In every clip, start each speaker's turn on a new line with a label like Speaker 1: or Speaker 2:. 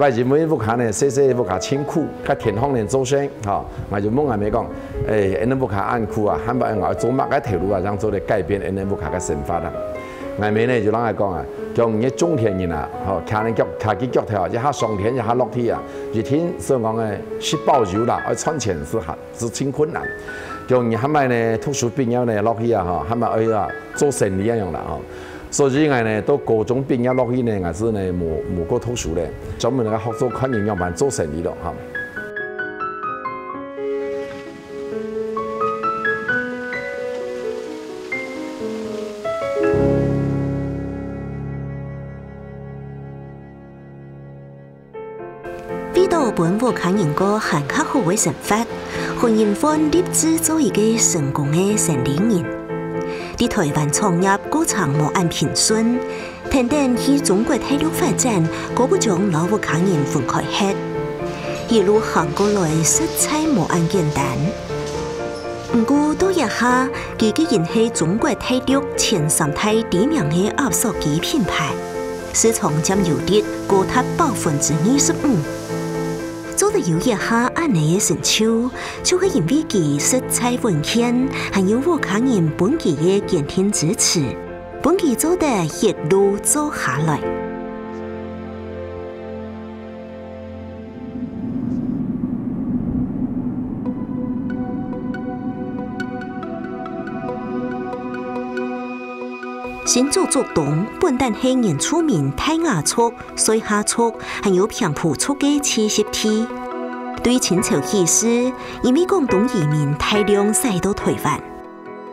Speaker 1: 我就每一步看呢，细细一步看清库，甲田方呢做生，哈，我就问下妹讲，哎，恁步看暗库啊，喊把我做乜个铁路啊，让做嘞改变恁步看个想法啦。下面呢就啷个讲啊，叫你种田人啊，嗬，看呢脚看几脚头啊，一下上天一下落地啊，一天所以讲嘞，湿饱油啦，而赚钱是哈，是挺困难。叫你们喊呢，特殊兵友呢落去啊，哈，喊把哎呀，做生意一样啦啊。所以讲呢，到高中毕业落去咧，还是呢无无个读书咧，专门来合作开营养饭做生意了哈。
Speaker 2: 边到本部看人家很卡好个想法，欢迎方立志做一个成功嘅城里人。在台湾创业过程冇按平顺，等等喺中国大陆发展嗰个种老嘅概念分开吃，一路行过来色彩冇按简单。唔过多日下，自己认为中国体育前三太知名的二手机品牌，市场占有率高达百分之二十五。做了一下案例的选就可因为起色彩混响，还有我卡人本期的全天支持，本期做的一路做下来。先做速不但系人粗面听压速、水下速，还有平铺出的七息听。对清朝伊始，因为广东移民大量西到台湾，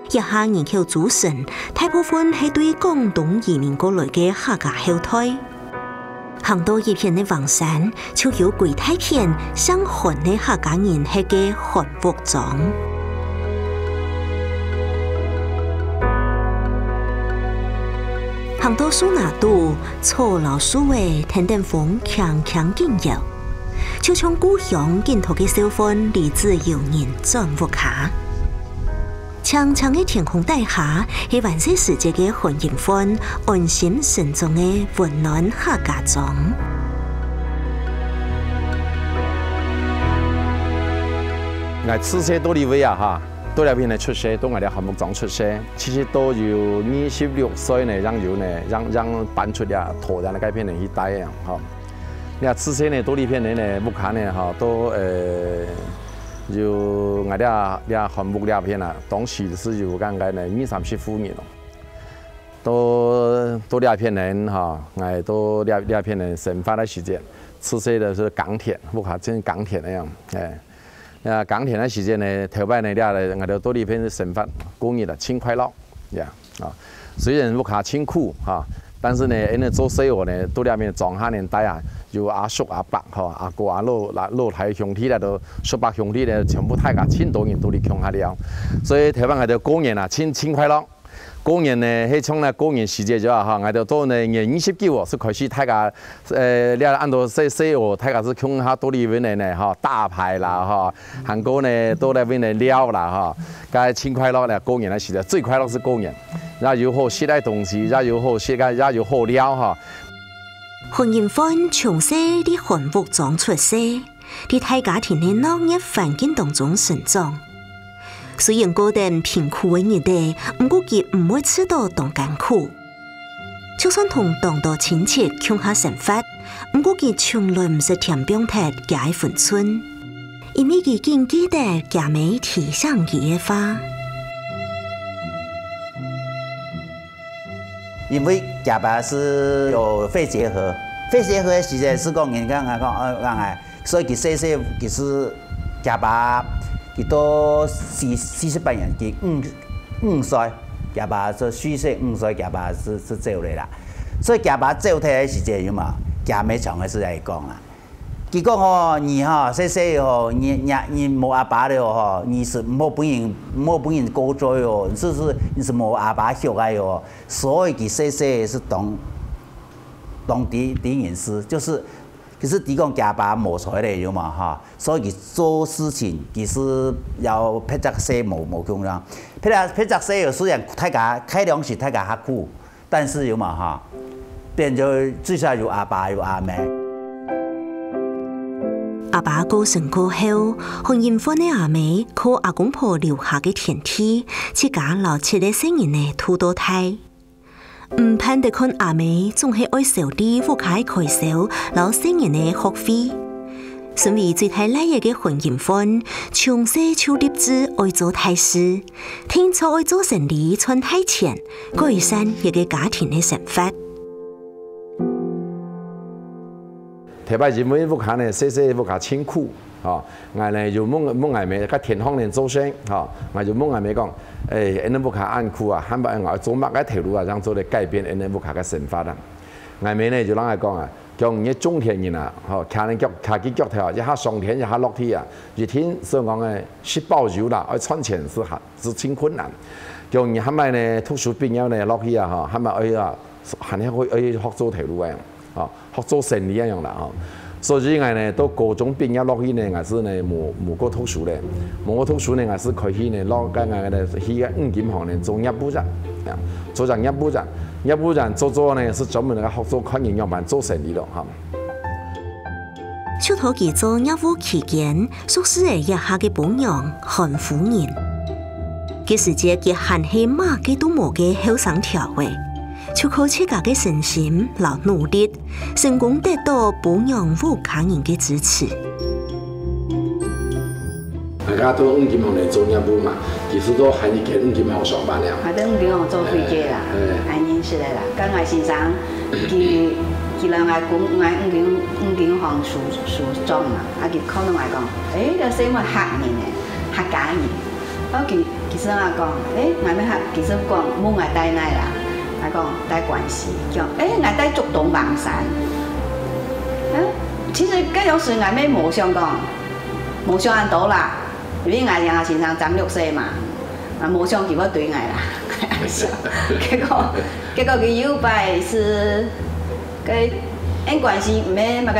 Speaker 2: 一下人口组成，大部分系对广东移民过来嘅客家后裔。很多一片的房山，就有几太片生寒的客家人系嘅韩服装。很多苏纳渡，错落树下，亭顶房强强建筑。秋窗孤乡镜头的小风，离枝遥念，转不卡。长长的天空底下，是万世界的寒烟风，温馨心中的温暖客家庄。
Speaker 1: 哎，七生多的位啊哈，多的边来出生，多俺的寒木庄出生，七实多有二十六岁呢，让有呢让让搬出呀，托咱的变边一去带呀哈。你看，汽车呢，玻璃片呢，木卡呢，哈，都呃就俺哋啊，红木料片啦，当时是就讲讲呢，你上去敷面咯，都都料片人哈，哎，都料料片人，生发的时间，汽车的是钢铁，木卡真钢铁那样，哎，那钢铁那时间呢，头摆呢，你啊，俺就玻璃片是生发，工业的轻快乐，呀，啊，虽然木卡清苦啊。但是呢，因为做细我呢，到那边藏下年代啊，有阿叔阿伯吼，阿哥阿佬、阿佬兄弟咧都叔伯兄弟咧，全部大家千多圆都里藏下了，所以台湾系条过年啊，亲亲快乐。过年呢，去从呢。过年时节就话哈，爱到做呢廿五十几哦，是开始大家，呃，了按到说说哦，大家是看吓多哩边呢呢哈，打牌啦哈，韩国呢多哩边呢聊啦哈，该庆快乐呢过年呢时节最快乐是过年，也有好吃的东西，也有好吃噶，也有好料哈。
Speaker 2: 红叶纷，从细的红服装出些，啲大家庭的闹热环境当中成长。虽然哥等贫苦的年代，不过佮唔会吃到同艰苦。就算同同道亲戚穷下生活，不过佮从来唔是甜冰甜加一份春。伊为日见记得加美提上伊的花。
Speaker 3: 因为加巴是有肺结核，肺结核诶时阵是讲人家讲讲讲哎，所以佮细细其实加巴。几多四四十八人，几五五岁，家巴做虚岁五岁家巴是是做嚟啦。所以家巴走体是时节样嘛？家咪长个时来讲啦。伊讲哦，你吼细细哦，你你你无阿爸了吼，你是无本人无本人过载你二是你是无阿爸小爱哦，所以其细细是当当地第一人就是。其实提供家爸無才的有嘛哈，所以做事情其实有撇則些無無用啦。撇則撇則些有时间太家开兩時太家嚇苦，但是有冇哈，变咗最少有阿爸有阿妹。
Speaker 2: 阿爸过身过后，紅煙花的阿妹靠阿公婆留下嘅田地，去嫁落七零三年嘅土多胎。唔盼得看阿妹总系爱小弟，福开开手老新人的学费。身为最太奶爷嘅混姻观，穷说秋蝶子爱做太师，听错爱做神利，存太钱，改善一个家庭的生活。
Speaker 1: 台北人民福看呢？C C F 看辛苦。吼，我呢就问问艾妹，甲田方人做聲，吼，我就懵妹讲，講，誒，你唔卡暗苦啊？喊唔嗌我做乜个铁路啊？让做咧改变你唔卡个生活啦？艾妹呢就撚係讲啊，叫你种田人啊，嚇！睇你脚，睇幾脚头，一下上天一下落地啊！一天所讲诶，食暴住啦，要穿钱是哈，是真困难。叫你喊埋呢，特殊兵友呢，落去啊，吼，喊埋哎呀，學做福做铁路啊，吼，嚇！學做生意咁样啦，嚇！所以讲呢，到高中毕业落去呢，还是呢没没个读书嘞，没个读书呢，还是开始呢捞个外呢，去个五金行呢做业务员，做上一部长，一部长做做呢是专门个合作开营养饭做生意的哈。
Speaker 2: 出土做业务期间，宿舍是也下个榜样汉夫人，吉是只吉寒气马吉都无嘅后生跳位。就靠自个的信心，老努力，成功得到保养户卡人的支持。
Speaker 1: 大家都五金行来做业务嘛，其实都还是去五金上班了。
Speaker 4: 还等五金行坐飞机啦，安妮出来啦。咁阿先生，佢佢老爱讲，爱五金五金行做做装嘛。阿佢可能爱讲，哎，个生活吓人呢，吓家人。后佢，其实我讲，哎，外面吓，其实讲冇爱带来啦。讲带关系，叫哎，我带竹动网山。其实这种事俺没无想讲，无想多啦。因为杨娘身上长六岁嘛，啊无想就要对挨啦。结果结果佮伊又摆是，佮因关系没那个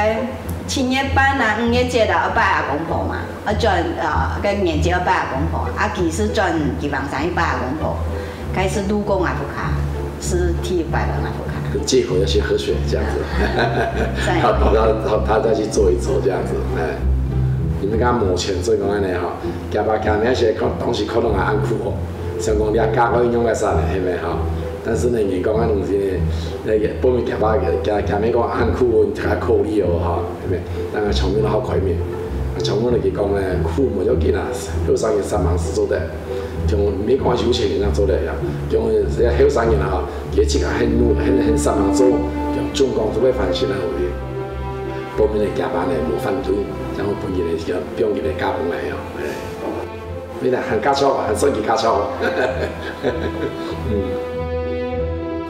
Speaker 4: 亲一班啦，五辈接到拜辈阿公婆嘛，啊转啊跟年纪二百阿公婆，啊，其实转几房山一百阿公婆，开始老公阿不看。是替白龙那做看，
Speaker 1: 借口要去喝水这样子，然后然后他再去做一做这样子，哎，你们刚刚没钱做公安的哈，加班加那些，当时可能还按苦哦，像你啊加可以用个啥嘞，是不是但是呢，年公啊东西呢，那个不免加班加加那些公安苦，你看苦的哦哈，是不是？那个穷都好可面，穷人呢，给公安苦么？有的呢，路上也三忙四做的。从每人做从个后生人啊，伊自己很努很很上硬做，从做工做咩翻身了下滴，半夜的加班来无反对，将我半夜来叫半夜的加班来㗑，哎，你呾肯家错嘛？肯自己家
Speaker 2: 嗯。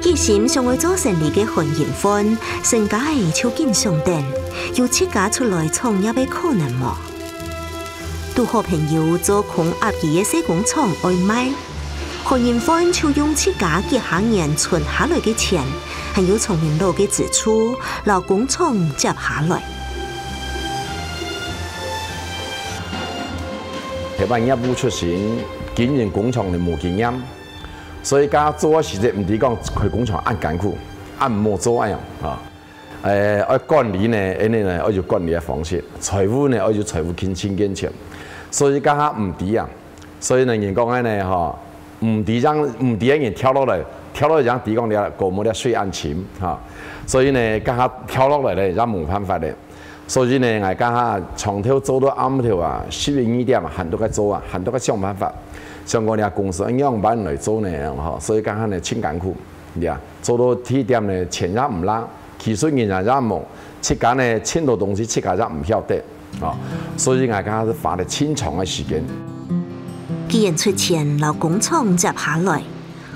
Speaker 2: 以前上海做生意嘅何仁范，成家嘅条件尚等，要资格出来创业，有可能都好朋友做空阿住一些工厂外卖，何人方就用自假几下年存下来的钱，还有从明老的支出留工厂接下来。
Speaker 1: 你万业务出钱经营工厂，的冇经验，所以而家做嘅时就唔止讲开工厂按艰苦，按摩做按样啊，诶，爱管理呢，咧，呢咧我就管理的方式，财务呢，我就财务轻轻跟钱。所以讲他唔敌啊，所以人讲安尼吼，唔敌张唔敌一人跳落来，跳落来张敌讲了过没了水岸浅哈，所以呢讲他跳落来咧也冇办法咧，所以呢我讲他从头做到暗头啊，适应一点啊，很多个做啊，很多个想办法，像我俩公司按样办来做呢吼，所以讲他呢情感苦，对啊，做到梯店呢？钱也唔拉，技术人才也冇，车间呢，很多东西车间也唔晓得。啊，所以我家是花了清场的时间。
Speaker 2: 既然出钱，老工厂接下来，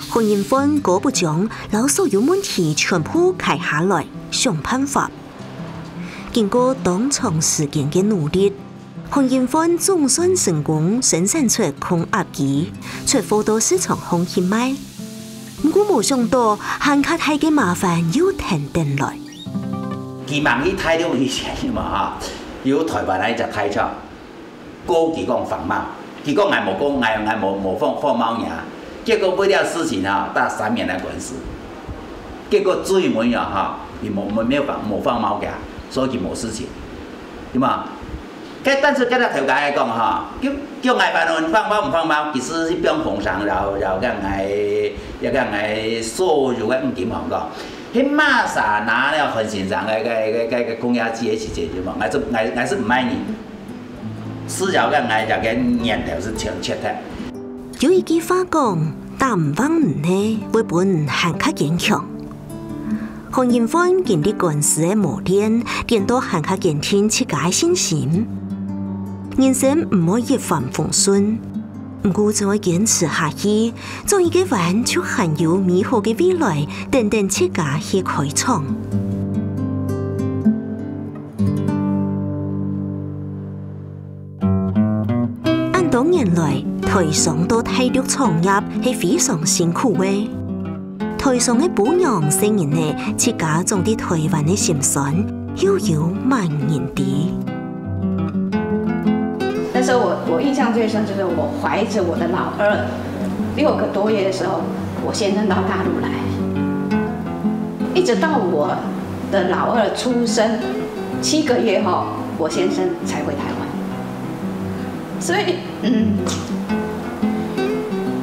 Speaker 2: 黄仁分果部长，老所有问题全部开下来想办法。经过当长时间的努力，黄仁分总算成功生产出空压机，出货到市场去卖。唔过冇想到限卡太嘅麻烦又停定来。
Speaker 3: 佢万二太靓以前嘛啊！由台湾来就开出，高级讲仿冒，结果嗌冇講，嗌嗌无放放猫赢，结果嗰了事情啊，打三年来官司，结果最尾哈，嚇，又没没咩放无放猫嘅，所以无事情，对嘛？但是今日头家来讲哈，叫叫外边人放猫唔放猫，其實喺邊房上然后講嗌又講嗌疏住嗰啲點行個。喺马上拿了范先生嘅嘅嘅嘅高压机起解决嘛，我是我我只唔买你，私交嘅我只嘅念头是正确的。
Speaker 2: 有一句话讲，但唔帮唔呢，会本你更坚强。洪炎芳经历官司的磨练，见到更加坚挺切解信心。人生唔可以一帆风顺。唔顾再坚持下去，中意嘅玩含有美好嘅未来，等等切价去开创。按多年来，台上都太多创业是非常辛苦嘅，台上嘅保养生人呢，切加上啲台湾嘅心酸，又有
Speaker 4: 慢年底。我印象最深就是，我怀着我的老二六个多月的时候，我先生到大陆来，一直到我的老二出生七个月后，我先生才回台湾。所以，嗯，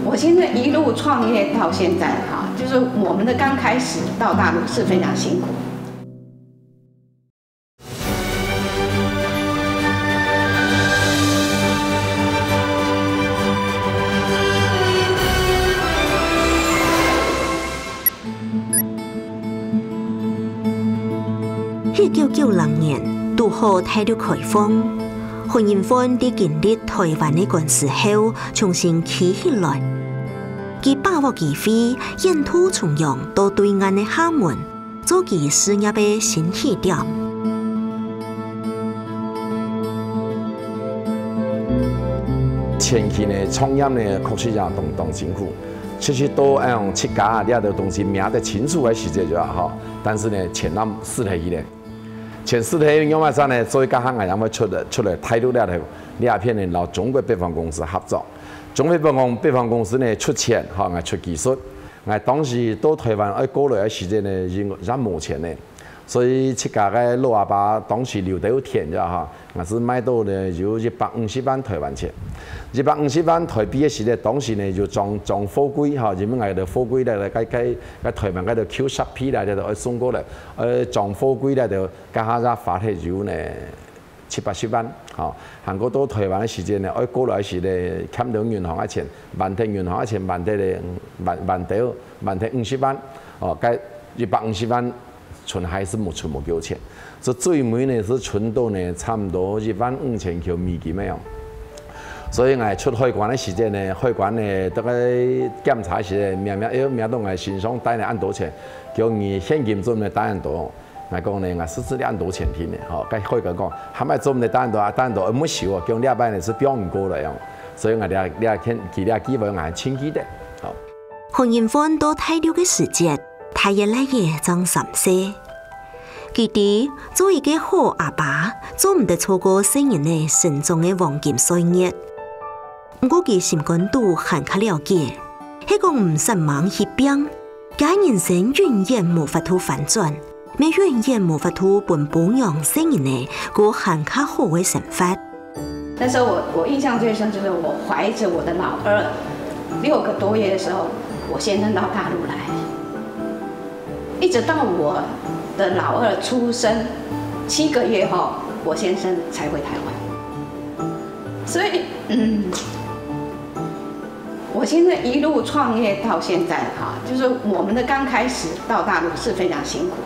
Speaker 4: 我现在一路创业到现在哈，就是我们的刚开始到大陆是非常辛苦。
Speaker 2: 九六年，都喝睇到开风。洪仁范在建立台湾的关时候，重新起起来，佮把握机会，沿途重洋到对岸的厦门，做起事业的新起点。
Speaker 1: 前期呢，创业呢，确实也动动辛苦，其实都按七家列条东西，名在清楚个细节就好。但是呢，钱难，事难，伊呢？前四天用完三呢，所以讲我阿认为出来出来太多了后，你阿偏联络中国北方公司合作，中国北方北方公司呢出钱，哈，我出技术，我当时到台湾哎过来的时间呢，已经一毛钱呢。所以，七、家个老阿爸当时留到田只哈，那是买到咧，就一百五十万台湾钱。一百五十万台币的时咧，当时咧就装装货柜哈，人民挨到柜龟来解解该台湾解条 Q 十 P 来咧来送过来，呃装货柜咧就加下加发起就呢七八十万哦。韩国到台湾的时间呢，爱过来时咧欠到银行的钱，万天银行的钱万天嘞万万天哦，万天五十万哦，该一百五十万。存还是没存没够钱，这最尾呢是存到呢差不多一万五千块美金没有，所以我出海关的时间呢，海关呢这个检查时明明要明到我身上带了很多钱，叫你现金准备带很多，来讲呢啊实质两多钱听的吼，该海关讲还没做呢，单很多啊，单很多，没收啊，叫两百呢是标唔过来啊，所以我俩俩看其他机会我眼清晰的，好。
Speaker 2: 洪银芳多泰国的时间。太爷爷张三说：“弟弟做一个好阿爸，做唔得错过新人的神圣的黄金岁月。我嘅情感都很刻了解，一个唔识猛骑兵，假人生冤冤无法图反转，咩冤冤无法图本半样，新人呢，我很刻好嘅惩罚。”
Speaker 4: 那时候，我我印象最深就是我怀着我的老二六个多月的时候，我先生到大陆来。一直到我的老二出生七个月后，我先生才回台湾。所以，嗯，我现在一路创业到现在哈，就是我们的刚开始到大陆是非常辛苦，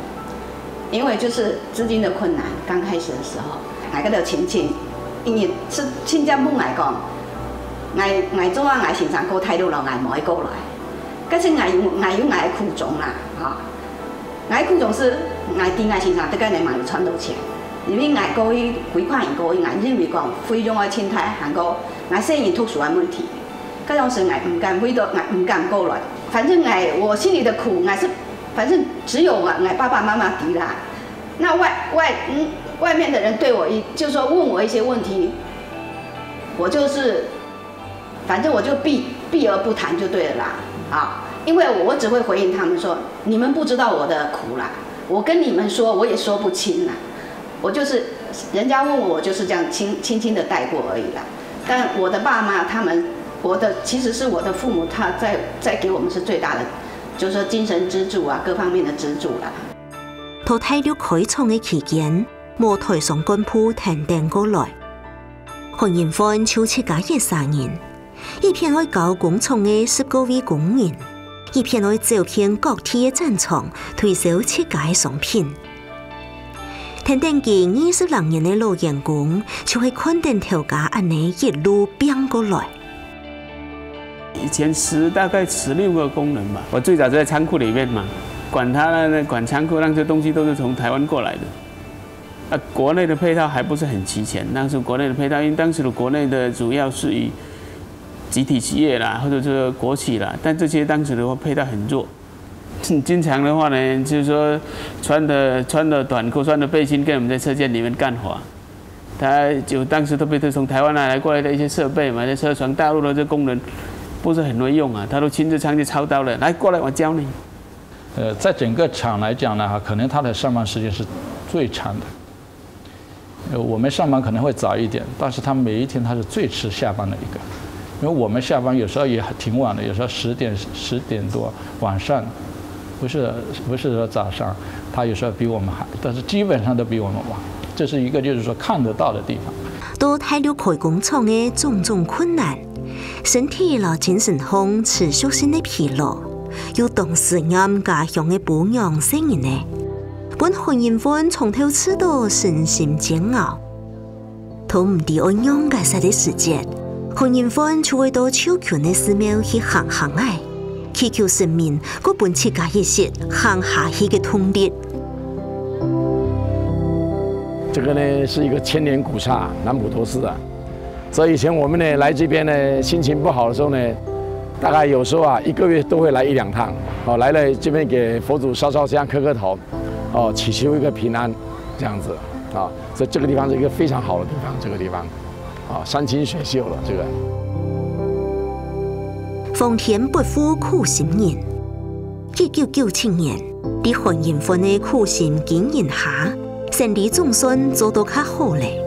Speaker 4: 因为就是资金的困难。刚开始的时候，哪个都亲戚，你是亲家母来过，挨挨做啊，挨先生过太多喽，挨买过来，但是挨挨有挨苦衷啦，哈。爱苦总是爱低，爱身上得个能忙有赚多钱，因为爱过一几块一个，我眼睛为光，费用爱钱态，还国，爱生意特殊啊问题，搿种是我唔敢，非得我唔敢告人，反正爱我心里的苦，我是反正只有我爱爸爸妈妈抵啦。那外外嗯，外面的人对我一就说问我一些问题，我就是反正我就避避而不谈就对了啦，好。因为我只会回应他们说，你们不知道我的苦啦，我跟你们说，我也说不清啦，我就是，人家问我，我就是这样轻轻轻的带过而已啦。但我的爸妈，他们，我的其实是我的父母，他在在给我们是最大的，就是说精神支柱啊，各方面的支柱了。
Speaker 2: 他睇到开创嘅期间，舞台上干铺停定过来，洪迎欢秋千家一三年。一片爱搞工厂的十多位工人。伊片爱照片、国体嘅珍藏、推销世界商品。听听见二十零年的老员工，就会昆定条街安尼一路变过来。
Speaker 5: 以前十大概十六个工人吧，我最早在仓库里面嘛，管他呢，管仓库，那些东西都是从台湾过来的。啊，国内的配套还不是很齐全。当时国内的配套，因为当时的国内的主要是以。集体企业啦，或者是国企啦，但这些当时的话配套很弱，经常的话呢，就是说穿的穿的短裤，穿的背心，跟我们在车间里面干活。他就当时特别是从台湾拿来过来的一些设备嘛，这车床、大陆的这功能不是很会用啊，他都亲自上去操刀了。来，过来，我教你。
Speaker 6: 呃，在整个厂来讲呢，哈，可能他的上班时间是最长的。呃，我们上班可能会早一点，但是他每一天他是最迟下班的一个。因为我们下班有时候也挺晚的，有时候十点十点多晚上，不是不是说早上，他有时候比我们还，但是基本上都比我们晚。这是一个就是说看得到的地方。
Speaker 2: 多态六开工厂的种种困难，身体老精神上持续性的疲劳，又同时要家乡的不养生意呢，本婚姻观从头吃到身心煎熬，同唔地安养在啥的时间。弘仁坊就会到超群的寺庙去行行爱，祈求神明，我本次己一些行下去的通牒。
Speaker 1: 这个呢是一个千年古刹南普陀寺啊，所以以前我们呢来这边呢心情不好的时候呢，大概有时候啊一个月都会来一两趟哦，来了这边给佛祖烧烧香、磕磕头哦，祈求一个平安这样子啊，所以这个地方是一个非常好的地方，这个地方。啊，山清水秀了，这个。
Speaker 2: 丰田不负苦心人，一九九七年，在婚姻婚的苦心经营下，身体总算做得较好咧。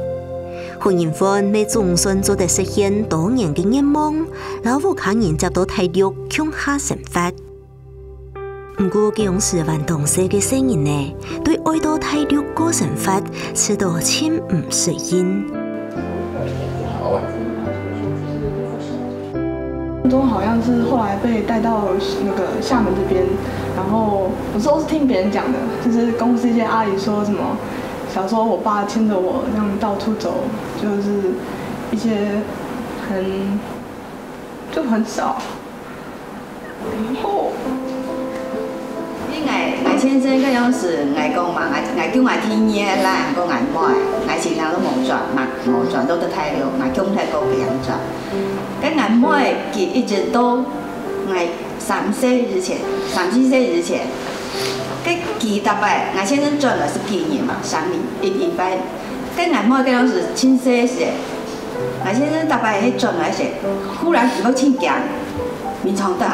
Speaker 2: 婚姻婚，你总算做得实现多年的愿望，老婆客人接到剃度，放下神佛。不过，这种是运动社的新人呢，对爱到剃度过神佛，是多千唔适应。
Speaker 7: 好像是后来被带到那个厦门这边，然后有时候是听别人讲的，就是公司一些阿姨说什么，小时候我爸牵着我这样到处走，就是一些很就很少。
Speaker 4: 先生搿种是外公嘛，外外舅外天爷啦，人个外妹，外钱佬都冇赚，冇冇赚都得太了，外穷太穷，冇赚。搿外妈，佮一直都外三岁以前，三四岁以前，搿几大伯外先生转了是几年嘛，三年，一年半。跟外妹搿种是亲岁时，外先生大白去转了些，忽然是个青江，面床得，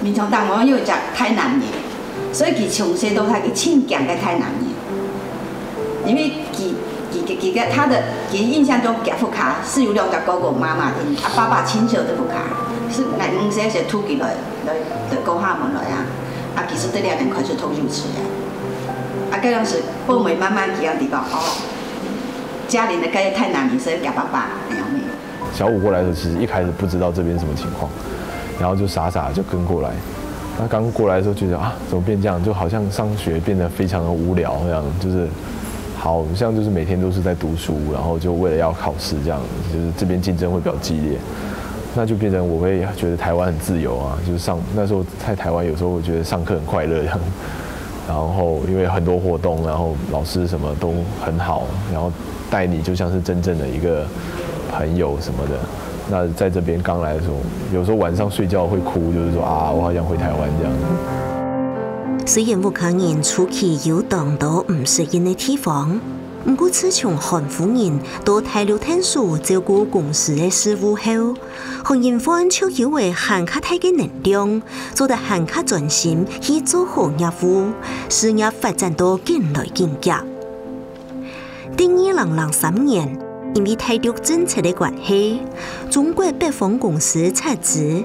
Speaker 4: 面床得，我又一太难了。所以，其从小到大，伊亲近个太难了，因为其其其个他的，伊印象中贾福卡是有两个哥哥妈妈的，啊爸爸亲手的副卡，是廿五岁就土进来，来，就高厦门来啊，啊其实这两年开始偷就吃的，啊搿当时氛围慢慢培养一个哦，家里的搿个太难所以贾爸爸，还有你。
Speaker 8: 小五过来的时候，其实一开始不知道这边什么情况，然后就傻傻就跟过来。那刚过来的时候，觉得啊，怎么变这样？就好像上学变得非常的无聊这样，就是好像就是每天都是在读书，然后就为了要考试这样，就是这边竞争会比较激烈，那就变成我会觉得台湾很自由啊，就是上那时候在台湾，有时候我觉得上课很快乐，然后因为很多活动，然后老师什么都很好，然后带你就像是真正的一个朋友什么的。那在这边刚来的时候，有时候晚上睡觉会哭，就是说啊，我好想回台湾这样子。
Speaker 2: 虽然乌克兰初期有碰到唔适应的地方，不过自从韩夫人到大了天索照顾公司的事务后，韩仁范就有为韩卡大的能量，做得韩卡专心去做好业务，事业发展到更来更佳。第二、零零三年。因为台独政策的关系，中国北方公司撤资，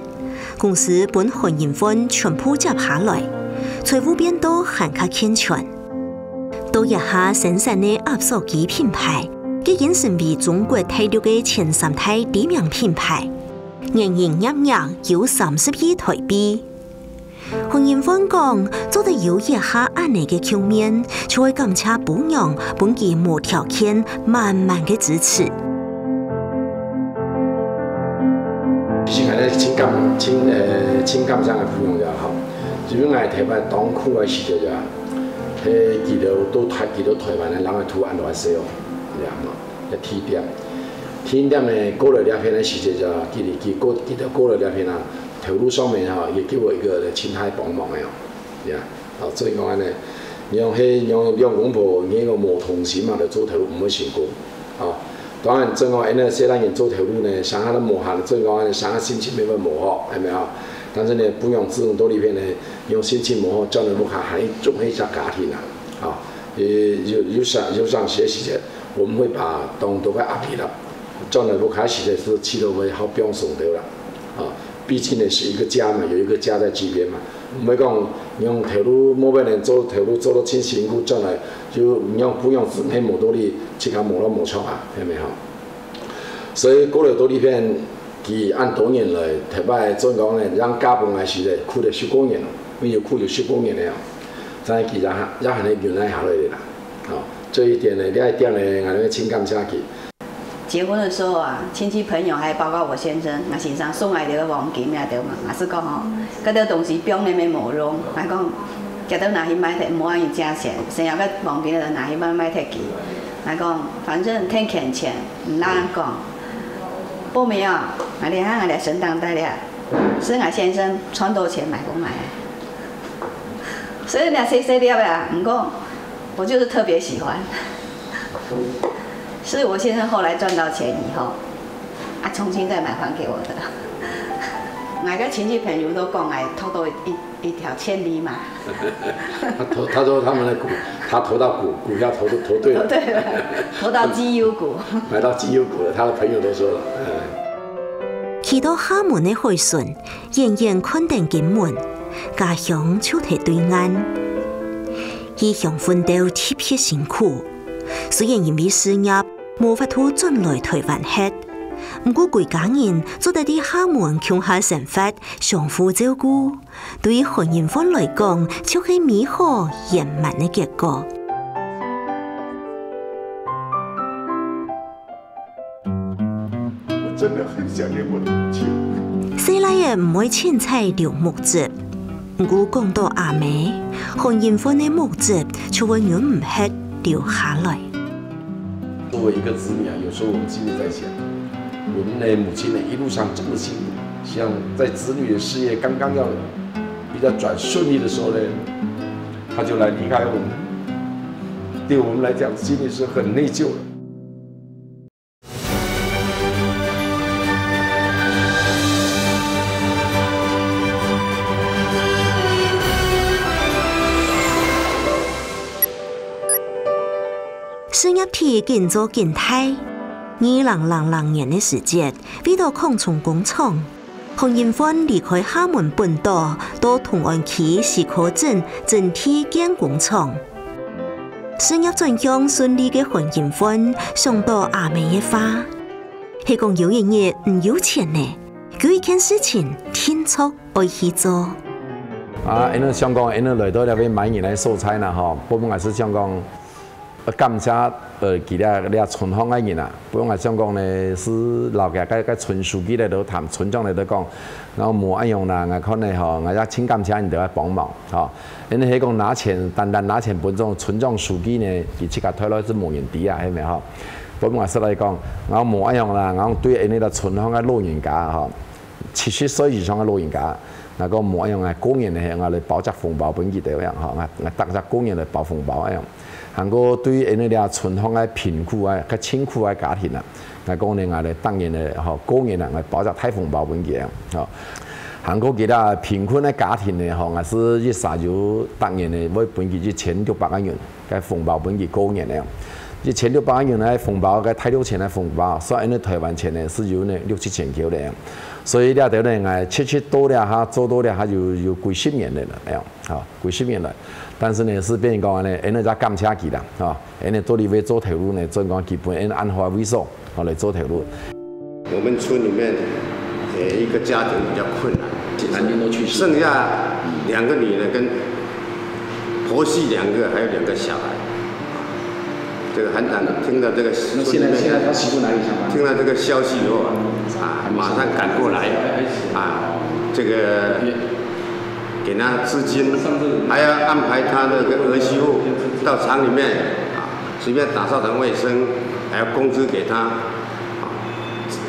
Speaker 2: 公司本行人分全部接下来，财务变多很卡健全，多一下新鲜的二手机品牌，已经成为中国台独的前三大知名品牌，年年业入有三十一台币。婚炎峰讲：，做得有一下安泥嘅桥面，就为感谢保养，本期无条件慢慢嘅支持。
Speaker 1: 咧，诶，上嘅就好，嘅时阵就，诶，都咧，一点，点咧过了两片嘅时阵就，过过了两片啦。投入上面嚇，也给我一个青親海帮忙嘅，呀！啊，所以讲呢，你用佢用兩公婆你個磨同時嘛嚟做頭，唔會成功。啊，当然，真係，因為雖然人做頭路呢，想下都磨下，最以講想下心情没必磨好，係咪啊？但是呢，不用自动多里片呢，用心情磨好，真係無可能做一隻假鐵啦。啊，呃，有有時有学习的，我们会把當都佢壓扁啦，真係無可能寫寫，寫到會好扁送掉啦。啊！毕竟呢是一个家嘛，有一个家在这边嘛。没讲用铁路，某办呢走铁路走到青石林古镇来，就唔用不用整天摸到去只讲摸来摸去啊。听没有？所以过了多呢片，其按多年来，台北总讲呢，让家的时是咧苦了许年了，没有苦就许工年了，所以其实下也下呢原来越好的啦。哦，这一点呢，你爱点呢，系咧情感上其。
Speaker 4: 结婚的时候啊，亲戚朋友还包括我先生，那先生送来的个黄金啊，对嘛，也是讲吼，搿个东西表面没毛绒，阿讲，家头拿去买特，冇人加钱，成日个旁边就拿去买买特机，阿讲，反正天欠钱，唔难讲。报名啊，我哋喊我哋神当代的，是俺先生赚多钱买不买？所以你啊，说说对勿啦？唔讲，我就是特别喜欢。是我先生后来赚到钱以后，啊，重新再买房给我的。我 个亲戚朋友都讲，哎，偷都一一条千里马。
Speaker 1: 他投，他说他们的股，他投到股，股票投都投对了。
Speaker 4: 投对了，投到绩优股。
Speaker 1: 买到绩优股了，他的朋友都说了。
Speaker 2: 起多厦门的海顺，艳艳看见金门，家乡抽提对岸，伊乡奋斗铁皮辛苦。虽然认为输入无法拖进来台湾吃，唔过贵家人做得啲厦门强下神佛相互照顾，对于韩人芳来讲，就系美好圆满嘅结果。西拉也唔会迁拆辽木子，唔过讲到阿妹韩人芳的木子就永远唔吃。留下来。
Speaker 1: 作为一个子女啊，有时候我们心里在想，我们的母亲呢一路上这么辛苦，像在子女的事业刚刚要比较转顺利的时候呢，他就来离开我们，对我们来讲心里是很内疚的。
Speaker 2: 事业体建筑建梯，二零零零年的时节，回到矿床广场。洪仁欢离开厦门本岛，到同安区石柯镇整体建工厂。事业转向顺利的洪仁欢，上到阿妹的花。香港有一日唔有钱呢，佢一件事情天促爱去做。
Speaker 1: 啊，因为香港，因为来到这边买原来蔬菜呢，哈，不管是香港。感谢呃，其他嗰啲啊村鄉的人啊，不用話想讲呢，是老家嗰嗰村书记咧都谈，村长咧都讲，然后冇一樣啦，我可能吼，我只请感谢人都要帮忙，吼，因係讲拿钱，单单拿钱本种村长书记咧，比自己推落一支冇人啊，二係咪不用我说来讲，我冇一用啦，我对因那个村鄉的老人家吼，七十岁以上的老人家，那个冇一啊，工人嚟我来包扎红包，本地的嗰哈，我我得只工人来包红包一樣。韩国对于那尼存放啊，贫苦啊，较清苦啊家庭啊，来讲另外咧，当然嘞，吼，过年人来包障太风包补件，啊，吼，韩国其他贫困的家庭呢，吼，还是一三九，当年的每本贴一千六百元，该红包本贴过年了。一千六百元嘞，红包该太六千的红包，算因尼台湾钱呢是有嘞六七千九的。所以你啊，到嘞啊，七七多了，哈，做多了，哈，有有几十年的了，哎呀，好，几十年了。但是呢，是变讲呢，因那只钢车机啦，吼，因那做哩为做铁路呢，做讲基本因安化微索吼来做铁路。
Speaker 9: 我们村里面，诶，一个家庭比较困难，
Speaker 1: 全家都去世，
Speaker 9: 剩下两个女的跟婆媳两个，还有两个小孩，这个很难听到这个。
Speaker 1: 那现在现在他媳妇哪里上班？
Speaker 9: 听到这个消息以后啊，马上赶过来，啊，这个。给他资金，还要安排他那个儿媳妇到厂里面啊，随便打扫点卫生，还要工资给他，啊，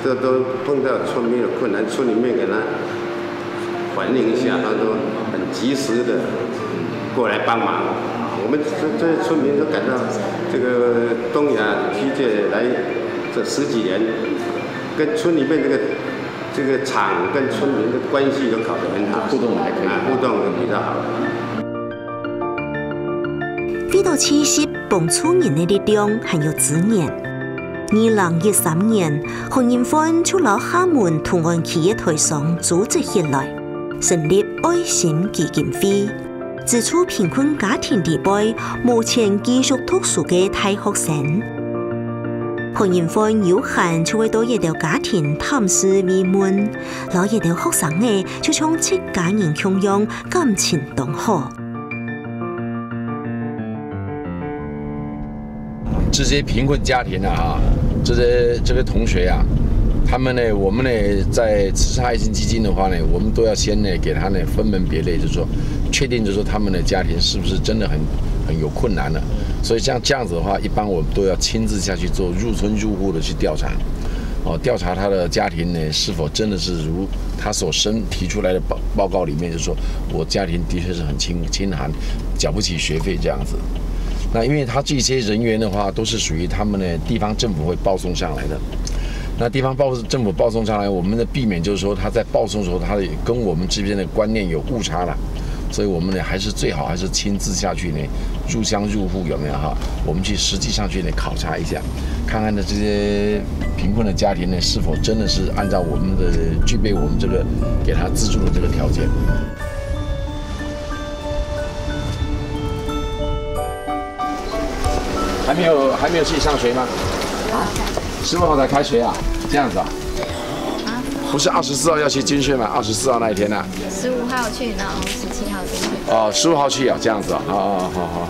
Speaker 9: 这都碰到村民有困难，村里面给他，反映一下，他都很及时的过来帮忙。我们这这些村民都感到，这个东阳书记来这十几年，跟村里面这个。这个厂跟村民的关系都搞得很好，
Speaker 1: 互动还可以，啊，
Speaker 9: 互动就比较好。
Speaker 2: 在七夕帮村民的力量还有执念，二零一三年，洪仁欢从老厦门同安企业台上组织起来，成立爱心基金会，资助贫困家庭的被目前继续读书的大学生。寒严款有限，就会多一条家庭探视慰问，老一条学生的就从七家人供养，感情同好。
Speaker 1: 这些贫困家庭啊，这些这个同学啊，他们呢，我们呢，在慈善爱心基金的话呢，我们都要先呢，给他呢分门别类，就是说确定，就说他们的家庭是不是真的很很有困难了。所以像这样子的话，一般我们都要亲自下去做入村入户的去调查，哦，调查他的家庭呢是否真的是如他所申提出来的报报告里面，就是说我家庭的确是很清清寒，缴不起学费这样子。那因为他这些人员的话，都是属于他们呢地方政府会报送上来的。那地方报政府报送上来，我们的避免就是说他在报送的时候，他跟我们这边的观念有误差了。所以我们呢，还是最好还是亲自下去呢，入乡入户有没有哈？我们去实际上去呢考察一下，看看呢这些贫困的家庭呢，是否真的是按照我们的具备我们这个给他资助的这个条件。还没有还没有去上学吗？十五号才开学啊？这样子啊？啊？不是二十四号要去军训吗？二十四号那一天呢？
Speaker 10: 十五号去呢？
Speaker 1: 哦，十五号去啊，这样子啊，啊好好好。好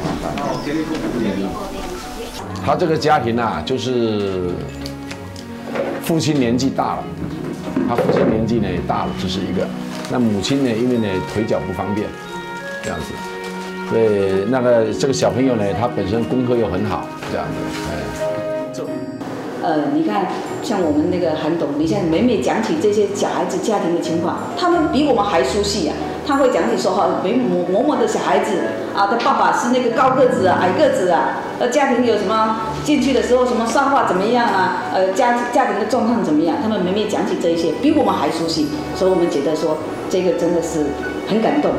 Speaker 1: 他这个家庭啊，就是父亲年纪大了，他父亲年纪呢也大了，这是一个。那母亲呢，因为呢腿脚不方便，这样子。所以那个这个小朋友呢，他本身功课又很好，这样子。哎，走。
Speaker 4: 呃，你看，像我们那个韩董，你像每每讲起这些小孩子家庭的情况，他们比我们还熟悉呀。他会讲起说哈，某某某的小孩子啊，他爸爸是那个高个子啊，矮个子啊，呃，家庭有什么？进去的时候什么算话怎么样啊？呃，家家庭的状况怎么样？他们每每讲起这一些，比我们还熟悉，所以我们觉得说，这个真的是很感动。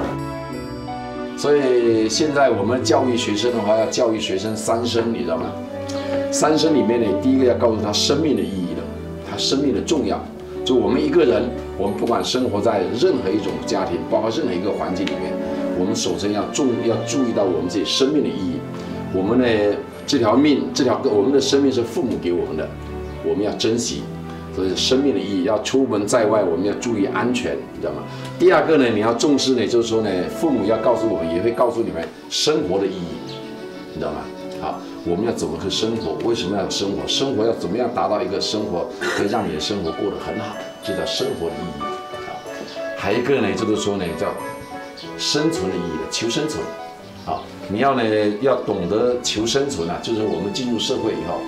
Speaker 1: 所以现在我们教育学生的话，要教育学生三生，你知道吗？三生里面呢，第一个要告诉他生命的意义的，他生命的重要，就我们一个人。我们不管生活在任何一种家庭，包括任何一个环境里面，我们首先要重要注意到我们自己生命的意义。我们呢，这条命，这条我们的生命是父母给我们的，我们要珍惜。所以，生命的意义要出门在外，我们要注意安全，你知道吗？第二个呢，你要重视呢，就是说呢，父母要告诉我们，也会告诉你们生活的意义，你知道吗？好。我们要怎么去生活？为什么要生活？生活要怎么样达到一个生活，可以让你的生活过得很好，这叫生活的意义啊。还有一个呢，就是说呢，叫生存的意义，求生存。啊，你要呢，要懂得求生存啊，就是我们进入社会以后，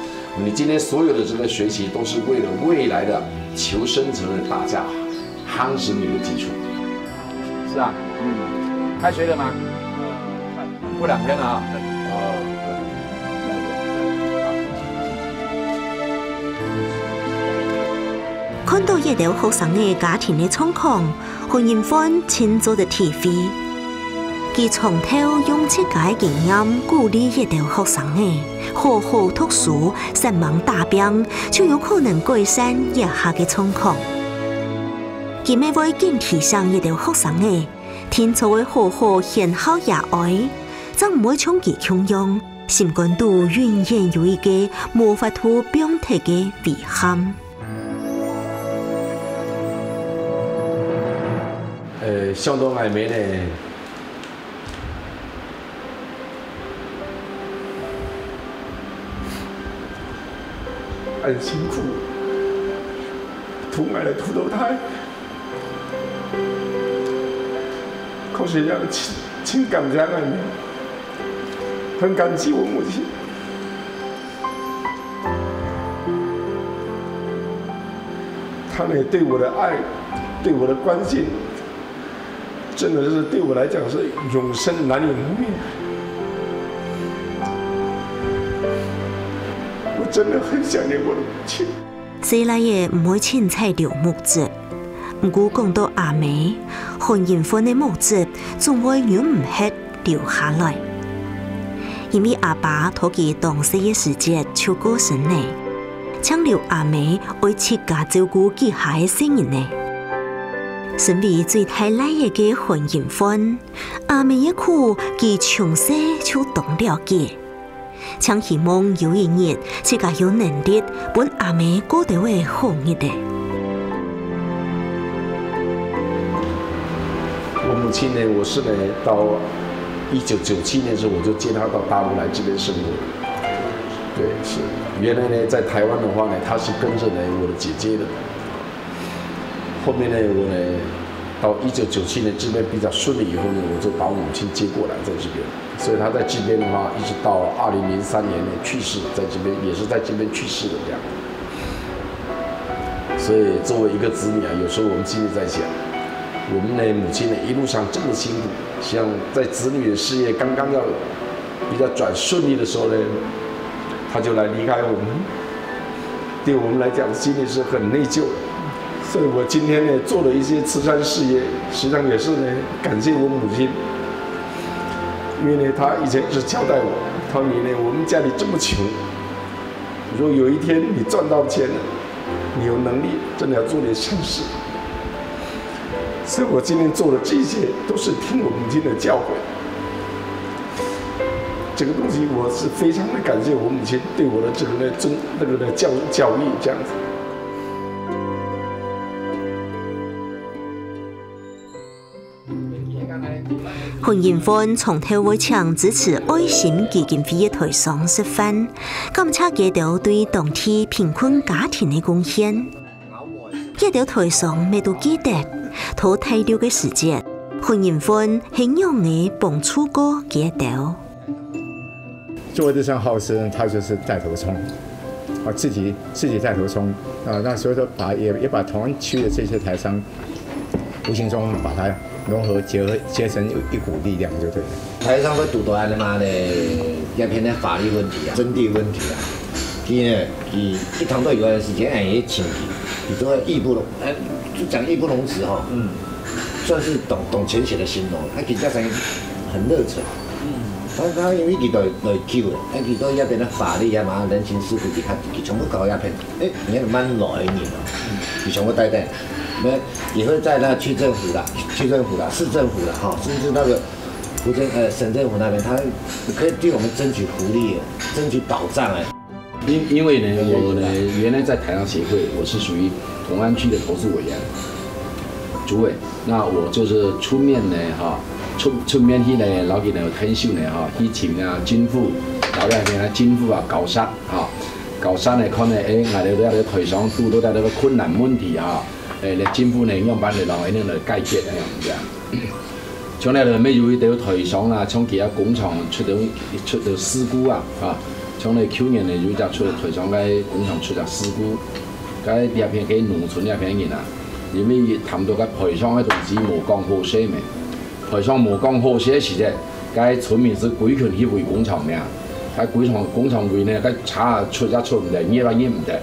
Speaker 1: 你今天所有的这个学习都是为了未来的求生存的打架，夯实你的基础。是啊，嗯，开学了吗？过两天了啊。
Speaker 2: 一到学生的家庭的状况，和人发清楚的体会，佮从头用出的经验，鼓励一到学生的好好读书，善忘大病，就有可能改善一下的状况。佮每位坚提上一到学生的，天才会好好现好热爱，再唔会冲其穷用，心肝肚永远有一个无法脱冰脱的遗憾。
Speaker 11: 相当暧昧呢。
Speaker 12: 很辛苦，突满了秃头胎，可是让亲情感在外面，很感激我母亲，他们对我的爱，对我的关心。真的是对我来讲是永生难以磨灭。我真的很想念我的母亲。
Speaker 2: 细老也唔可以轻彩掉木子，不过讲到阿妹，寒严寒的母子总会忍唔住掉下来，因为阿爸托给当细嘅时节照过神呢，强留阿妹为自家照顾记下嘅先人呢。顺便最太来一个欢迎欢，阿妹一哭，伊穷势就懂了解，想希望有一日自家有能力，本阿妹过得会好一点。
Speaker 12: 我母亲呢，我是呢到一九九七年的时，候，我就接她到大陆来这边生活。对，是原来呢，在台湾的话呢，她是跟着呢我的姐姐的。后面呢，我呢到一九九七年这边比较顺利以后呢，我就把我母亲接过来在这边。所以她在这边的话，一直到二零零三年呢去世，在这边也是在这边去世的这样。所以作为一个子女啊，有时候我们心里在想，我们的母亲呢一路上这么辛苦，像在子女的事业刚刚要比较转顺利的时候呢，他就来离开我们，对我们来讲心里是很内疚的。所以我今天呢做了一些慈善事业，实际上也是呢感谢我母亲，因为呢她以前是交代我，说你呢我们家里这么穷，如果有一天你赚到钱，了，你有能力，真的要做点善事。所以我今天做的这些都是听我母亲的教诲，这个东西我是非常的感谢我母亲对我的这个呢尊那个的教教育这样子。
Speaker 2: 洪银欢从头外墙支持爱心基金会一台双示范，监车几到对当地贫困家庭的贡献，一条台上没多记得，他太休的时间，洪银欢很勇的帮出过几条。
Speaker 13: 作为这项好事，他就是带头冲，啊自己自己带头冲啊，那所以说把也也把同区的这些台商，无形中把他。融合结合结成一一股力量就对了。
Speaker 14: 台上会个独断的嘛的，一片的法律问题啊，征地问题啊，佢呢佢一堂都有段时间，哎也请，佢说义不容，哎就讲义不容辞哈，嗯，算是懂懂浅显的形容，啊，佮只人很热忱，嗯，他他因为佮佮佮救的，啊，佮都一片的法律也嘛人情世故，佮佮全部搞一片，哎，慢慢来年，佮全部带带。那也会在那区政府的、区政府的、市政府的哈，甚至那个福建呃省政府那边，他可以替我们争取福利，争取保障哎。
Speaker 1: 因因为呢，我呢原来在台湾协会，我是属于同安区的投诉委员，主委。那我就是出面呢哈，出出面去呢，老几呢，腾讯呢哈，疫情啊、金富，老两边啊、金富啊、搞山哈、搞山呢，可能哎，我哋都要去台上多多的那个困难问题啊。诶，嚟政府呢，我辦你落去呢来解决嘅，咁样。啊！從嚟咩咩遇到台商啦，从其他工厂出到出到事故啊！啊，像嚟去年呢有隻出台商嘅工厂出咗事故，嗰啲一片嘅农村一片人啊，因为谈到个台廠嘅同紙无讲好些咩？台廠木讲好些时陣，嗰村民是举群去回工廠咩？喺鬼厂工厂回呢，佢查出一出唔得，捏嚟捏唔得。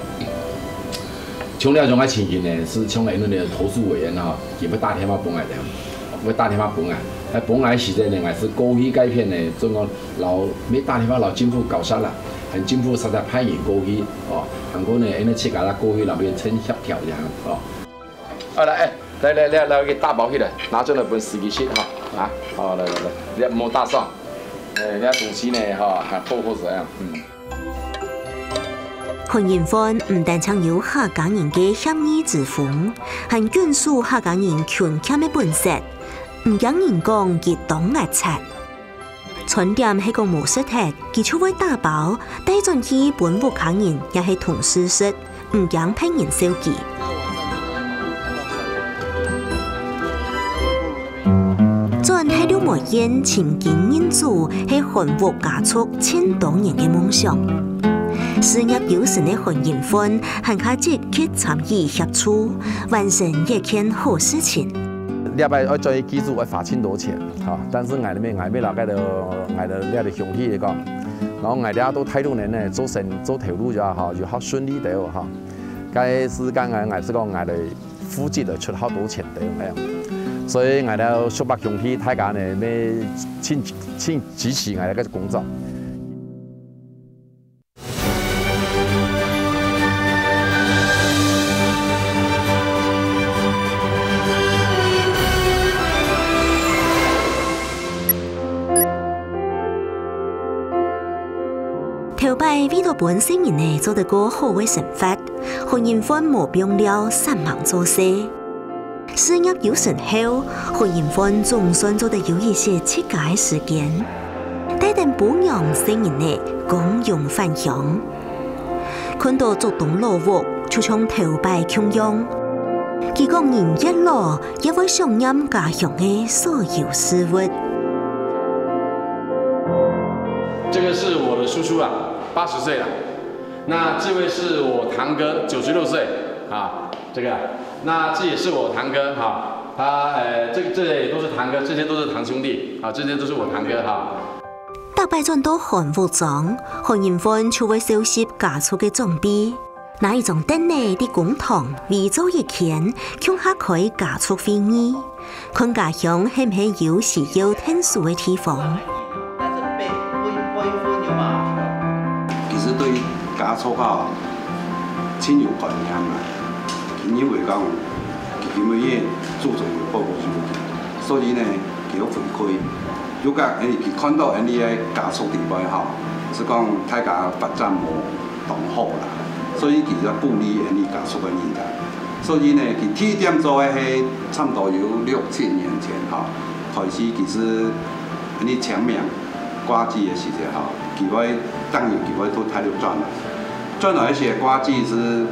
Speaker 1: 像了种个情形呢，是像个因那个投诉委员吼，伊要打电话报案的，要打电话报来。
Speaker 15: 哎，本来时阵呢，也是过去改片的，等于老没打电话，老政府搞实啦，很政府实在派人过去，哦，韩国呢因那七家啦过去那边签协调样，哦。好来，哎，来来来来，给打包起来，拿出那本司机册哈，啊，好来来来，你莫打散，哎，你东西呢，哈，还好好做样，嗯。
Speaker 2: 看远方，唔但畅有黑龙人嘅乡音之风，还运输黑龙人全恰嘅本色。唔讲人讲嘅挡日斜，春点喺个模式特，佢出位打包带进去本户客人，也系同舒说，唔讲拼人消极。转喺度磨烟前景因素喺寒沃加速千多人嘅梦想。事业有成的婚姻欢，很暇时却参与协助，完成一件好事情。
Speaker 1: 入来要做记住要花千多钱，哈！但是挨了面挨了那个的挨了两个兄弟个，然后挨了都太多年呢，做生做投入就后哈就好顺利的哦，哈！该时间挨挨这个挨来负债的出好多钱的那所以挨了数百兄弟大家呢，咩请请支持挨个工作。
Speaker 2: 本生人呢，做得过好的成佛，和人犯莫用了散忙做事。事业有成后，和人犯总算做得有一些乞改时间，带动不阳生人呢，共同分享。看到做东老屋，就像头拜穷养。结果人一落，也会想念家乡的所有事物。
Speaker 15: 这个是我的叔叔啊。八十岁了，那这位是我堂哥，九十六岁啊，这个，那这也是我堂哥哈，他呃，这这也都是堂哥，这些都是堂兄弟啊，这些都是我堂哥哈。
Speaker 2: 大白天多寒风，寒人欢，除非收拾架出嘅装备。那一幢灯呢，的广场每周一圈，仲还可以架出飞椅，困家乡，不是有戏有天数的地方。
Speaker 16: 粗口，亲像怨念啊，因为讲因为物件注重个保护主义，所以呢，佮我分开。如果因为看到因哩个加速地位吼，是讲太家发展无同好啦，所以其实鼓励因哩加速个年代。所以呢，佮体点做个是差不多有六七年前吼，开始其实因哩前面挂机个时阵吼，佮我当然佮我都太流转了。转来一些瓜子是，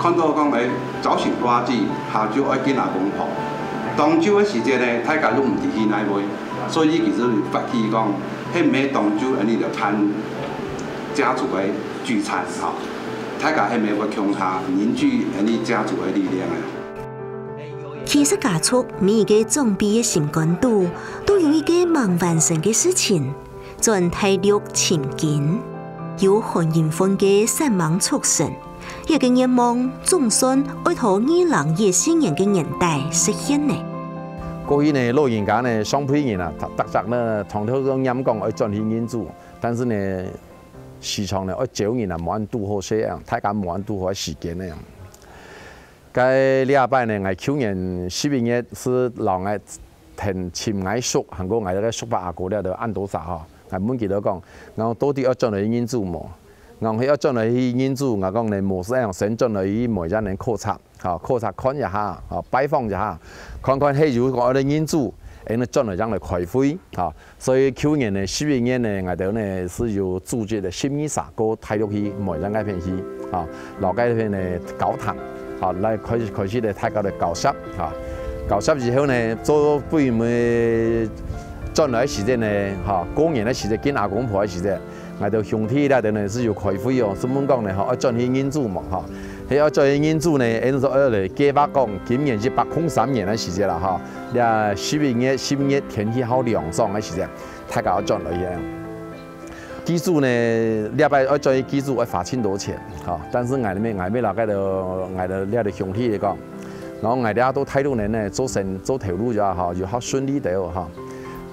Speaker 16: 看到讲买早时瓜子，下昼爱见阿公婆，当周的时间呢，大家都唔自己那买，所以其实发起讲，起每当周，安尼就趁家族来聚餐吼，大家起咪发强大，凝聚安尼家族的力量啊。
Speaker 2: 其实家畜每一个装逼的神官都都有一个忙完成的事情，赚体币钱进。有含迎风嘅闪光促成，一个眼望总算爱向耳郎夜思人嘅年代实现呢。
Speaker 1: 过去呢老人家呢双倍人啊，得着呢传头嘅眼光爱专心养猪，但是呢时常呢爱少人啊，冇多好啊，太家冇多好时间呢。该礼拜呢外去年十零月是老外听亲外叔，行过外头个叔伯阿哥了，都安多少吼。係本記讲，然后到底要转来引住嘛。然后要转来引住，我讲你冇使用先進来伊每張人考察，嚇考察看一下，嚇摆放一下，看看係如何嚟引住，喺呢转来将来开会，嚇，所以去年呢十月年呢，我哋呢是由组织的新米沙哥睇落去每張那邊去，嚇，老街嗰边呢搞堂，来开始开始呢大家啲搞石，嚇，搞石以后呢做一么？转来时阵呢，哈，过年的时阵跟阿公婆的时阵，挨到兄弟那当呢是有开会哦。什么讲呢？哈，要转去银组嘛，哈。还要转去银组呢，那时候二零，计划讲今年是八孔三年的时阵了，哈。呀，十一月十一，月天气好凉爽的时阵，太高兴了，伊样。记住呢，你要要转去记住要花千多钱，哈。但是挨里面挨面佬，挨到的兄弟来讲，然后挨俩都太多人呢，做生做投入就下哈，就好顺利的哦，哈。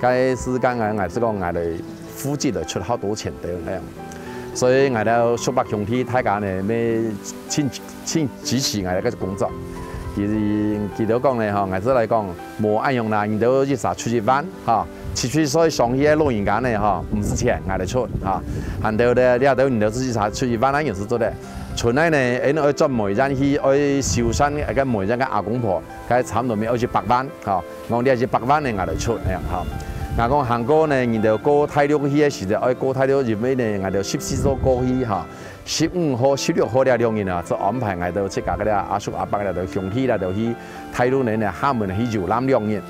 Speaker 1: 该是家嗌嗌是讲我嚟付钱嚟出好多钱咁样，所以我到数百兄弟大家呢咩请请支持我哋嘅工作，其实，其实讲呢哈，嗌是来讲无爱用啦，你都一查出去玩哈，出去所以上去啲老人家呢哈，唔是钱，嗌来出啊。行到啲你阿都你都自己查出去玩，啲也是做的。存来呢因为做金人真去喺韶山嘅个媒人个阿公婆，该差唔多面好似百万哈，我哋係似百万呢嗌来出咁样哈。那讲韩国呢，你就过泰六去的时候，哎，过泰六就每呢，我就十四座过去哈，十五号、十六号了，两人啊，做安排，我就请家个了阿叔阿伯了就上去了，就去泰略呢、厦门去游览两人，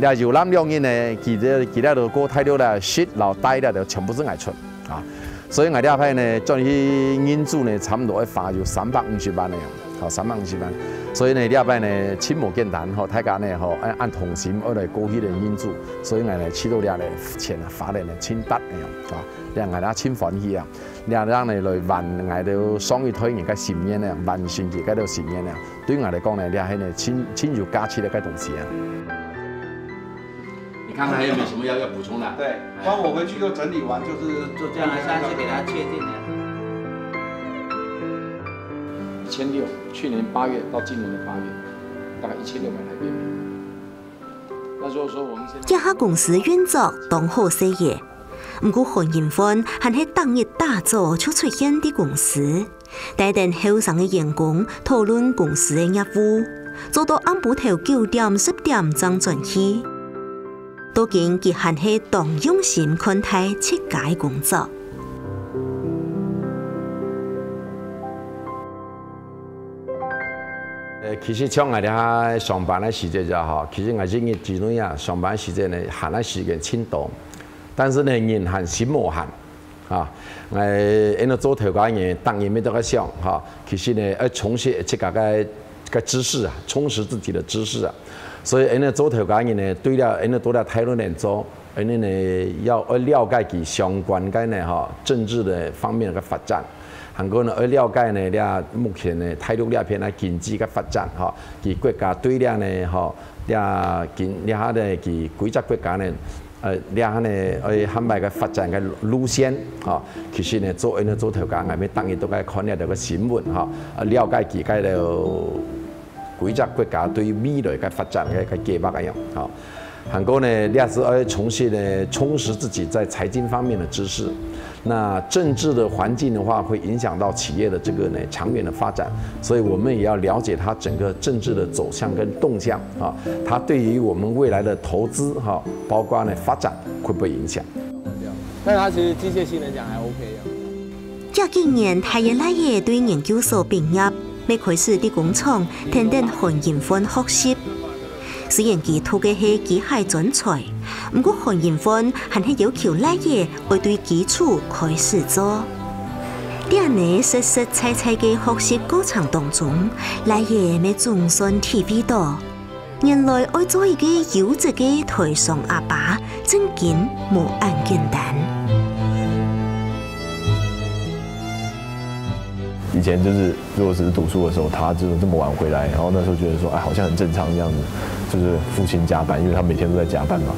Speaker 1: 了游览两人呢，其实其他都过泰略了，十老带了就全部是外出啊，所以我这阿派呢赚去银子呢，差不多要花就三百五十万的样子。吼三万四万，所以呢，你阿爸呢，亲母建谈吼，大家呢吼按同心而来过去的相助，所以硬来取到你阿爸钱发人呢，千笔那样，啊，硬挨他侵犯去啊，硬拿你来还挨到双鱼胎人家十年呢，还顺起该到十年呢，对我来讲呢，你阿兄呢，亲千如家吃的该东西啊。
Speaker 15: 你看看还有没有什么要要补充的？
Speaker 16: 对，帮我回去又整理完，就是
Speaker 3: 就这样，下次给他确定。
Speaker 12: 一千六，去年八月到今年的八月，大概一千六百台币。
Speaker 2: 一家公司运作当好事业，不过韩仁范还喺当日打造就出现的公司，带领后生嘅员工讨论公司的业务，做到按晡头九点十点钟转去，多见佢限喺东涌新群体出街工作。
Speaker 1: 呃，其实像我哋哈上班的时间就好，其实我今你子女啊上班时间呢闲的时间挺多，但是呢人还心忙，啊，诶，因为做头家人当然没得个想哈，其实呢要充实自个个个知识啊，充实自己的知识啊，所以诶做头家人呢，对了，诶做了太多人做，为呢要要了解其相关个呢哈政治的方面个发展。韩国呢，了解呢，你目前呢，态度利亚啊，经济个发展哈，其国家对俩呢哈，你啊，经你哈呢，其国家呢，呃，你哈呢，去很快个发展个路线哈，其实呢，做呢做头家外面当然都该看了这个新闻哈，了解其他了，几只国家对未来个发展个个计划个样哈，韩国呢，你是呃，从事呢，充实自己在财经方面的知识。那政治的环境的话，会影响到企业的这个呢长远的发展，所以我们也要了解它整个政治的走向跟动向啊，它对于我们未来的投资哈，包括呢发展会不会影响？
Speaker 17: 那它其实机械性来讲还 OK 啊。
Speaker 2: 这几年，大一那夜对研究所毕业，要开始的工厂天天混勤分学习，实验机图计系机械准确？不过韩延欢还是要求赖爷，会对基础开始做。第二年实实在在的学习过程当中，赖爷咪总算体会到，原来爱做一个优质的台上阿爸，真件唔系简单。
Speaker 8: 以前就是，如果是读书的时候，他就是这么晚回来，然后那时候觉得说，哎，好像很正常这样子。就是父亲加班，因为他每天都在加班嘛。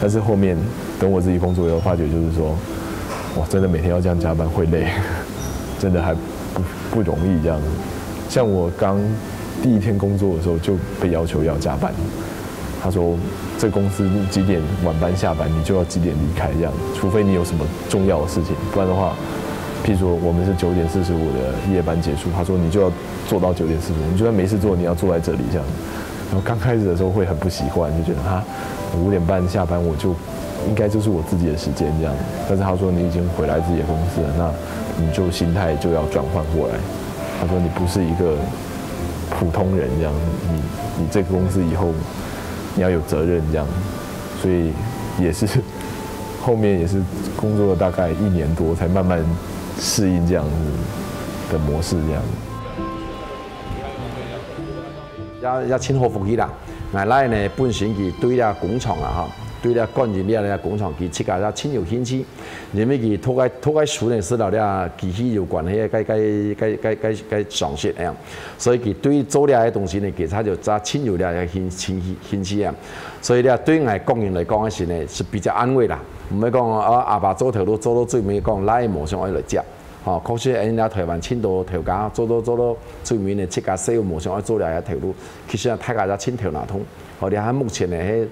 Speaker 8: 但是后面等我自己工作以后，发觉就是说，哇，真的每天要这样加班会累，真的还不不容易这样。像我刚第一天工作的时候，就被要求要加班。他说：“这公司几点晚班下班，你就要几点离开，这样。除非你有什么重要的事情，不然的话，譬如说我们是九点四十五的夜班结束，他说你就要做到九点四十五。你就算没事做，你要坐在这里这样。”然后刚开始的时候会很不习惯，就觉得他五点半下班，我就应该就是我自己的时间这样。但是他说你已经回来自己的公司了，那你就心态就要转换过来。他说你不是一个普通人这样，你你这个公司以后你要有责任这样。所以也是后面也是工作了大概一年多，才慢慢适应这样的模式这样。
Speaker 1: 也也千好伏起啦，奶奶呢本身是对了工厂啊，哈，对了干人边了工厂，场自设计亲千有先知，因为佢拖开拖开熟人使了了机器有关系，该该该该该上市呀，所以佢对做了的东西呢，其实就加亲有了嘅兴兴趣兴趣啊。所以呢，对外工人来讲嘅时呢，是比较安慰啦，唔要讲啊，阿爸做条路做到最尾，讲来无想爱来接。哦，確實誒，而家台湾青岛調價，做做做到最尾的即家所有模式我做了遐調度，其實大家只千头難通。我哋喺目前咧迄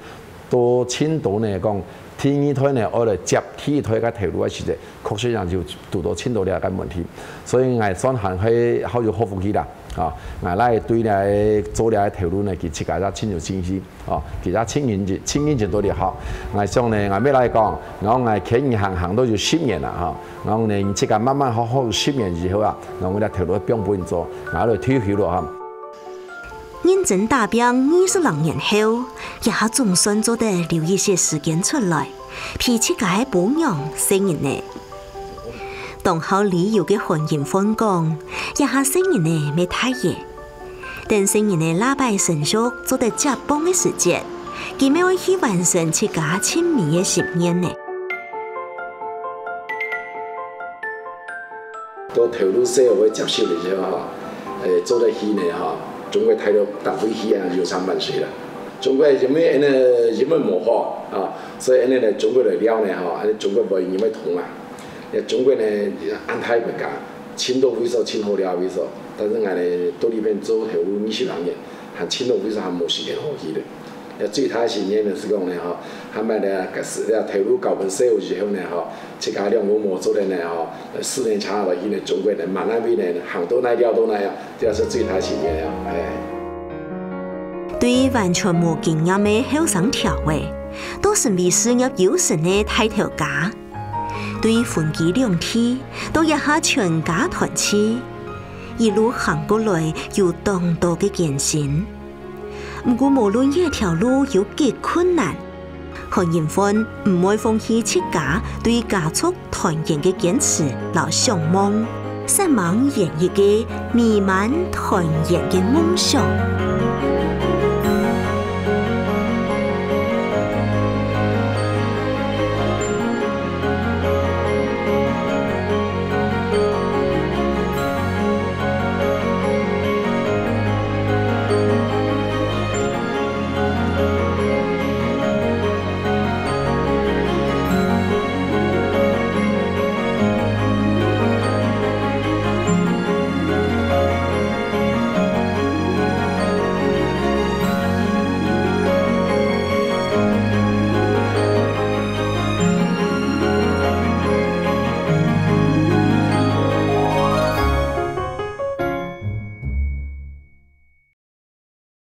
Speaker 1: 到青岛呢讲。天耳台呢，我来接天一台嘅調路嘅时阵，确实上就拄到千度啲个问题，所以捱雙行去好有好气啦。啊，我会对咧做咧一条路呢，佮世界仔清楚清晰，哦，其他青年仔青年仔多咧好。我想呢，我要来讲，我爱起人行行到就十年啦，哈，我呢即家慢慢好好十年以后啊，那我只条路变半座，我来退休了哈。
Speaker 2: 认真打拼，二十两年后也总算做得留一些时间出来，替自家保养身体呢。洞好旅游个欢迎风光，一下新年呢没太热，但新年呢喇拜神祝做得吉帮的时节，佢咪要去完成七假亲米的使命呢？
Speaker 12: 都投入社会接的时候哈，诶，做得去呢哈，中国太多大飞机啊，油香万岁了。中国系咩呢？因为文化啊，所以呢呢，中国嚟了呢哈，中国唔因为同啊。中国呢，安他也不干，青岛为啥？青岛了为啥？但是俺呢，到里边做投入二十万人，喊青岛为啥还没间好去来？要最他前面的是讲呢哈，还买嘞，各是嘞投入高分社会以后呢哈，这家两个模做的呢哈，四年差了现在中国人马慢边呢，很多那条都那样，这是最他前面了，哎。
Speaker 2: 对于完全没经验的后生跳哎，都是迷失了有神的抬头架。对逢吉良天，都一下全家团聚，一路行过来有当多嘅艰辛。不过无论一条路有几困难，韩艳芬唔会放弃出嫁对家族团圆嘅坚持，留向往，失望演绎个弥漫团圆嘅梦想。